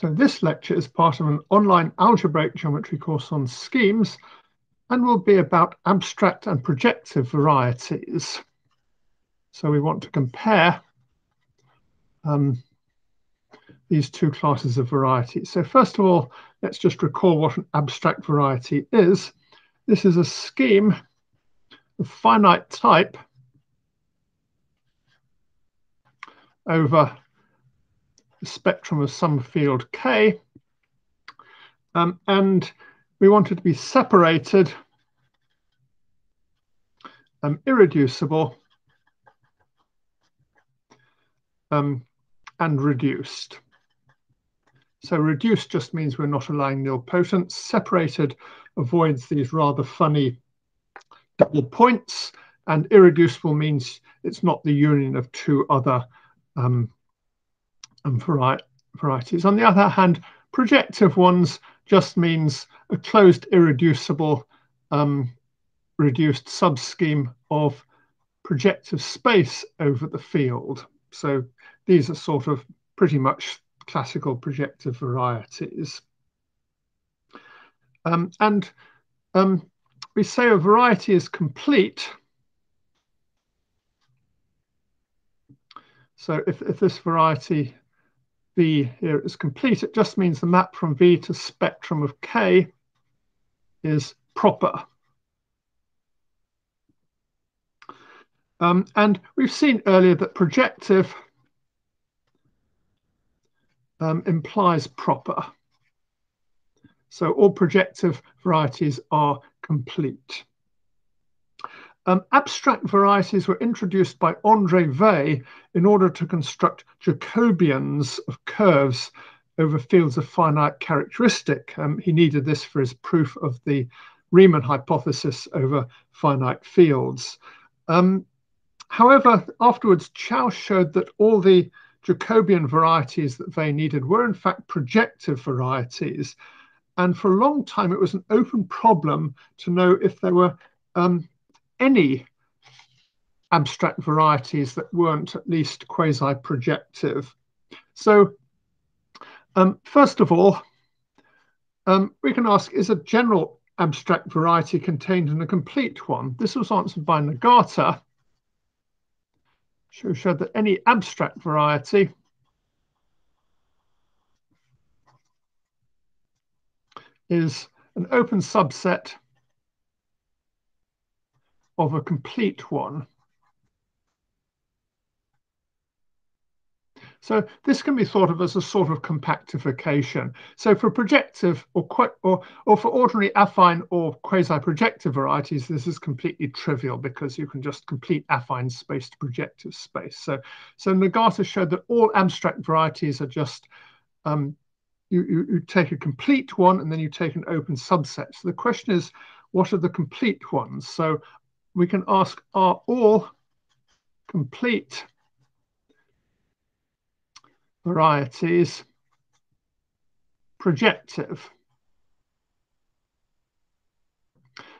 So this lecture is part of an online algebraic geometry course on schemes and will be about abstract and projective varieties. So we want to compare um, these two classes of varieties. So first of all, let's just recall what an abstract variety is. This is a scheme of finite type over spectrum of some field K. Um, and we want it to be separated, um, irreducible, um, and reduced. So reduced just means we're not allowing nilpotents. Separated avoids these rather funny double points. And irreducible means it's not the union of two other um, um, varieties. On the other hand, projective ones just means a closed irreducible um, reduced subscheme of projective space over the field. So these are sort of pretty much classical projective varieties. Um, and um, we say a variety is complete. So if, if this variety V here is complete, it just means the map from V to spectrum of K is proper. Um, and we've seen earlier that projective um, implies proper. So all projective varieties are complete. Um, abstract varieties were introduced by Andre Weil in order to construct Jacobians of curves over fields of finite characteristic. Um, he needed this for his proof of the Riemann hypothesis over finite fields. Um, however, afterwards, Chow showed that all the Jacobian varieties that they needed were in fact projective varieties. And for a long time, it was an open problem to know if there were um, any abstract varieties that weren't at least quasi-projective. So um, first of all, um, we can ask, is a general abstract variety contained in a complete one? This was answered by Nagata, who showed that any abstract variety is an open subset of a complete one. So this can be thought of as a sort of compactification. So for projective or, or, or for ordinary affine or quasi-projective varieties, this is completely trivial because you can just complete affine space to projective space. So, so Nagata showed that all abstract varieties are just, um, you, you, you take a complete one and then you take an open subset. So the question is, what are the complete ones? So we can ask, are all complete varieties projective.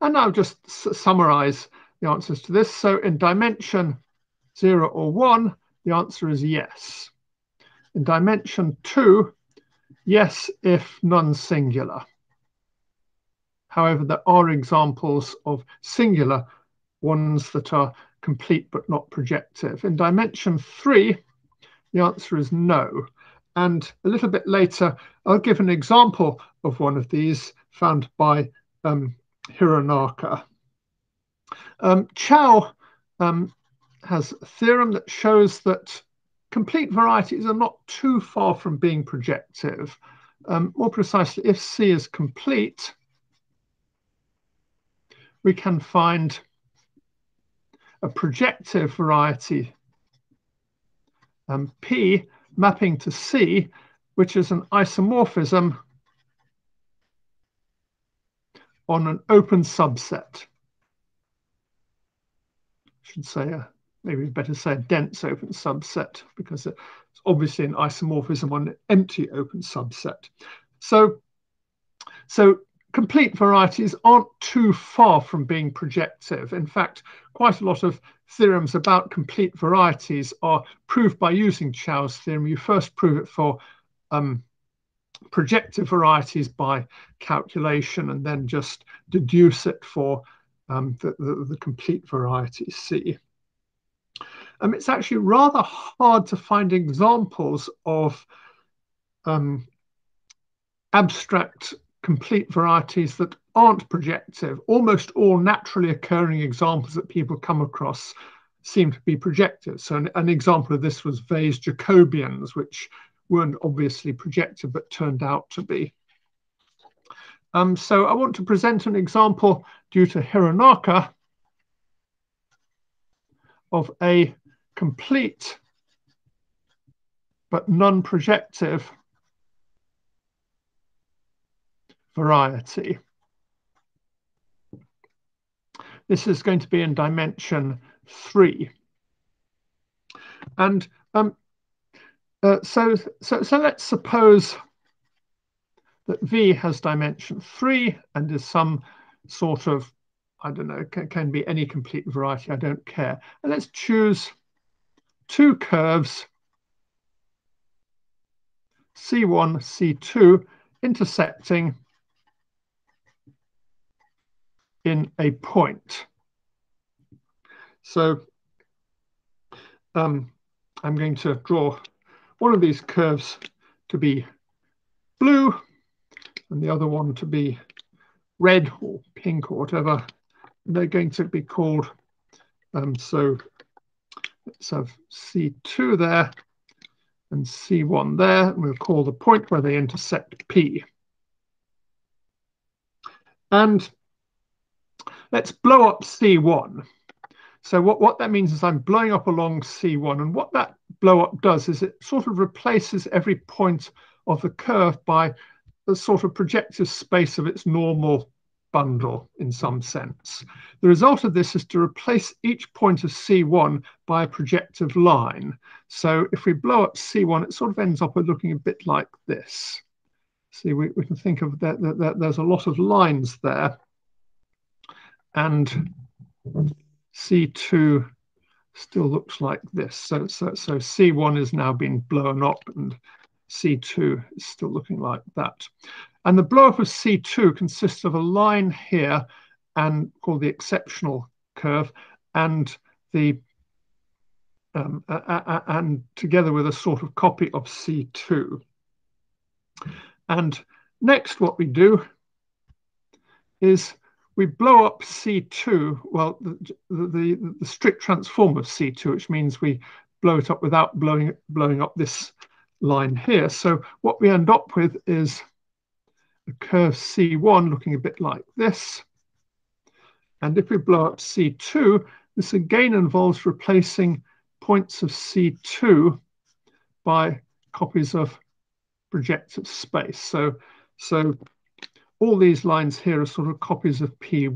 And I'll just summarize the answers to this. So in dimension 0 or 1, the answer is yes. In dimension 2, yes if non-singular. However, there are examples of singular ones that are complete but not projective. In dimension 3, the answer is no. And a little bit later, I'll give an example of one of these found by um, Hironaka. Um, Chow um, has a theorem that shows that complete varieties are not too far from being projective. Um, more precisely, if C is complete, we can find a projective variety And P mapping to C, which is an isomorphism on an open subset. I should say, a, maybe better say a dense open subset because it's obviously an isomorphism on an empty open subset. So, so complete varieties aren't too far from being projective. In fact, quite a lot of theorems about complete varieties are proved by using Chow's theorem. You first prove it for um, projective varieties by calculation and then just deduce it for um, the, the, the, complete variety C. Um, it's actually rather hard to find examples of um, abstract complete varieties that aren't projective. Almost all naturally occurring examples that people come across seem to be projective. So an, an example of this was Weil's Jacobians, which weren't obviously projective but turned out to be. Um, so I want to present an example due to Hironaka of a complete but non-projective variety. This is going to be in dimension three. And um, uh, so, so, so let's suppose that V has dimension three and is some sort of, I don't know, can, can be any complete variety, I don't care. And let's choose two curves, C1, C2, intersecting in a point. So um, I'm going to draw one of these curves to be blue and the other one to be red or pink or whatever. They're going to be called, um, so let's have C2 there and C1 there. And we'll call the point where they intersect P. And let's blow up C1. So what, what that means is I'm blowing up along C1. And what that blow up does is it sort of replaces every point of the curve by a sort of projective space of its normal bundle in some sense. The result of this is to replace each point of C1 by a projective line. So if we blow up C1, it sort of ends up looking a bit like this. See, we, we can think of that, that, that there's a lot of lines there. And C2 still looks like this. So, so, so C1 is now being blown up and C2 is still looking like that. And the blow up of C2 consists of a line here and called the exceptional curve and the um, and together with a sort of copy of C2. And next what we do is we blow up C2, well, the, the, the, strict transform of C2, which means we blow it up without blowing, blowing up this line here. So what we end up with is a curve C1 looking a bit like this. And if we blow up C2, this again involves replacing points of C2 by copies of projective space. So, so all these lines here are sort of copies of P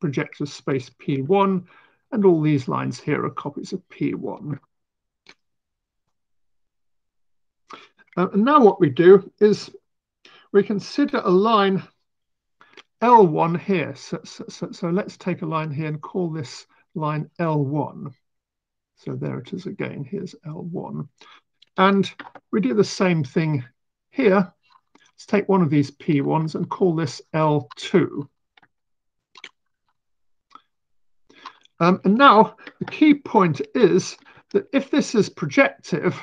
projective space P1, and all these lines here are copies of P1. Uh, and now what we do is we consider a line L1 here. So, so, so let's take a line here and call this line L1. So there it is again, here's L1. And we do the same thing here. Let's take one of these P1s and call this L2. Um, and now the key point is that if this is projective,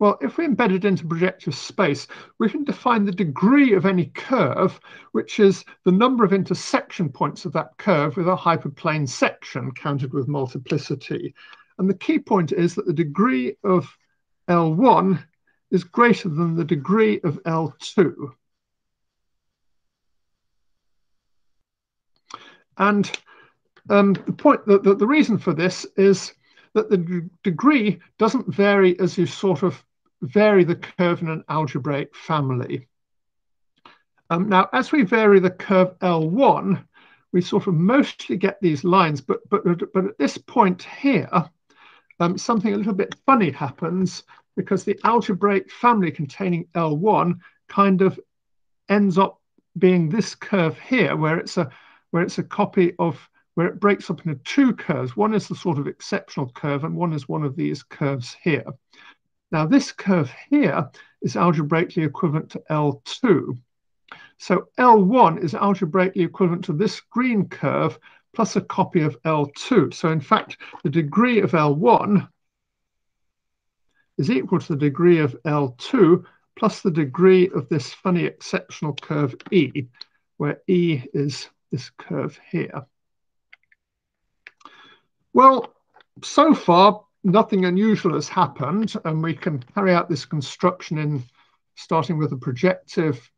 Well, if we embed it into projective space, we can define the degree of any curve, which is the number of intersection points of that curve with a hyperplane section counted with multiplicity. And the key point is that the degree of L1 is greater than the degree of L2. And um, the point that the, the reason for this is that the degree doesn't vary as you sort of vary the curve in an algebraic family. Um, now, as we vary the curve L1, we sort of mostly get these lines, but, but, but at this point here, um, something a little bit funny happens because the algebraic family containing L1 kind of ends up being this curve here, where it's a where it's a copy of where it breaks up into two curves. One is the sort of exceptional curve, and one is one of these curves here. Now, this curve here is algebraically equivalent to L2. So L1 is algebraically equivalent to this green curve plus a copy of L2. So in fact, the degree of L1 is equal to the degree of L2 plus the degree of this funny exceptional curve E, where E is this curve here. Well, so far, nothing unusual has happened, and we can carry out this construction in starting with a projective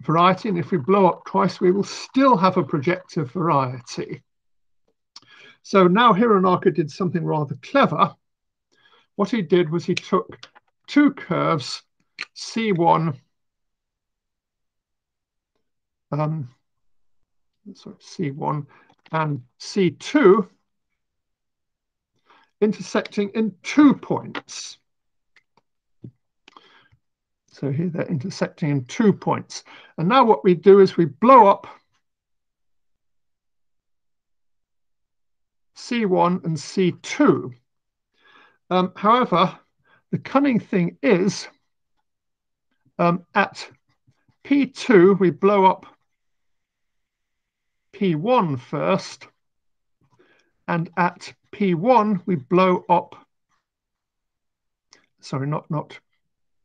variety. And if we blow up twice, we will still have a projective variety. So now Hironaka did something rather clever. What he did was he took two curves, C1, um, sorry, C1 and C2, intersecting in two points. So here they're intersecting in two points. And now what we do is we blow up C1 and C2. Um, however, the cunning thing is um, at P2, we blow up P1 first, and at P1, we blow up, sorry, not, not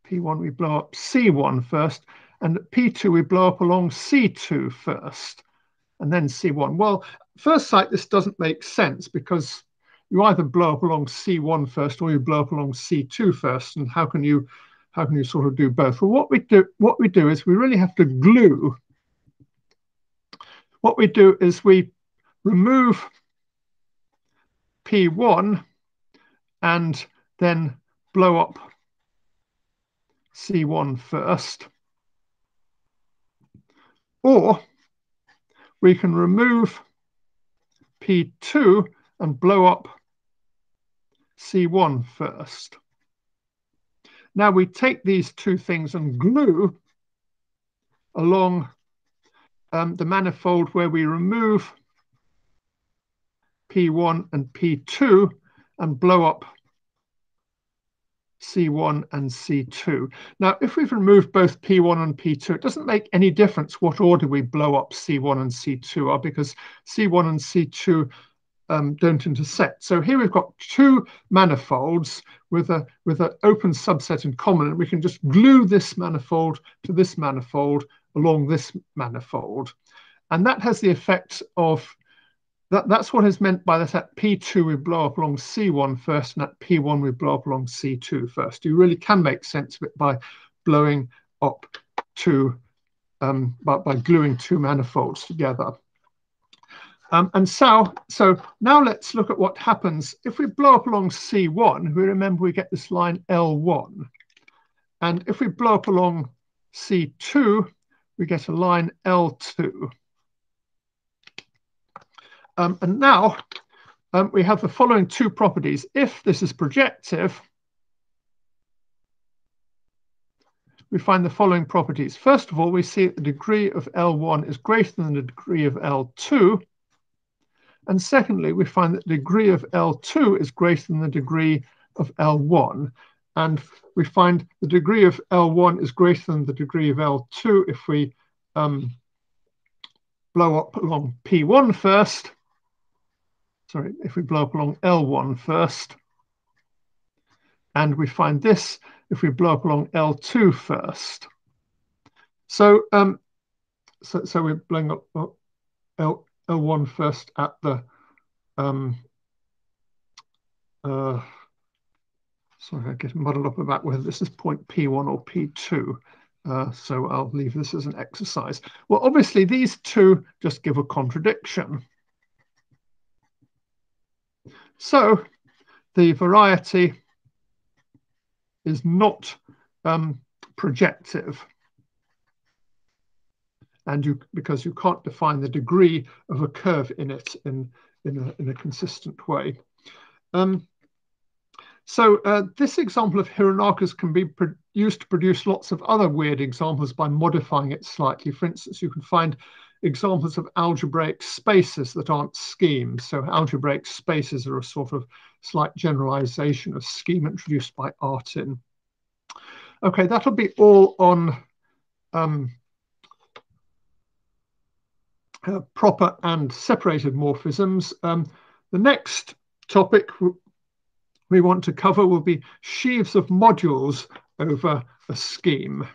P1, we blow up C1 first, and at P2, we blow up along C2 first, and then C1. Well, first sight, this doesn't make sense because you either blow up along C1 first or you blow up along C2 first, and how can you how can you sort of do both? Well, what we do what we do is we really have to glue. What we do is we remove P1 and then blow up C1 first. Or we can remove P2 and blow up C1 first. Now we take these two things and glue along um, the manifold where we remove P1 and P2 and blow up C1 and C2. Now, if we've removed both P1 and P2, it doesn't make any difference what order we blow up C1 and C2 are because C1 and C2 um, don't intersect. So here we've got two manifolds with a with an open subset in common, and we can just glue this manifold to this manifold along this manifold. And that has the effect of that, that's what is meant by that at P2 we blow up along C1 first and at P1 we blow up along C2 first. You really can make sense of it by blowing up two, um, by, by gluing two manifolds together. Um, and so, so now let's look at what happens if we blow up along C1. We remember we get this line L1. And if we blow up along C2, we get a line L2. Um, and now um, we have the following two properties. If this is projective, we find the following properties. First of all, we see the degree of L1 is greater than the degree of L2. And secondly, we find that the degree of L2 is greater than the degree of L1. And we find the degree of L1 is greater than the degree of L2 if we um, blow up along P1 first sorry, if we blow up along L1 first, and we find this if we blow up along L2 first. So, um, so, so we're blowing up L, L1 first at the, um, uh, sorry, I get muddled up about whether this is point P1 or P2. Uh, so I'll leave this as an exercise. Well, obviously these two just give a contradiction. So the variety is not um, projective. And you, because you can't define the degree of a curve in it in, in, a, in a consistent way. Um, so uh, this example of Hironaka's can be used to produce lots of other weird examples by modifying it slightly. For instance, you can find examples of algebraic spaces that aren't schemes. So algebraic spaces are a sort of slight generalization of scheme introduced by Artin. Okay, that'll be all on um, uh, proper and separated morphisms. Um, the next topic we want to cover will be sheaves of modules over a scheme.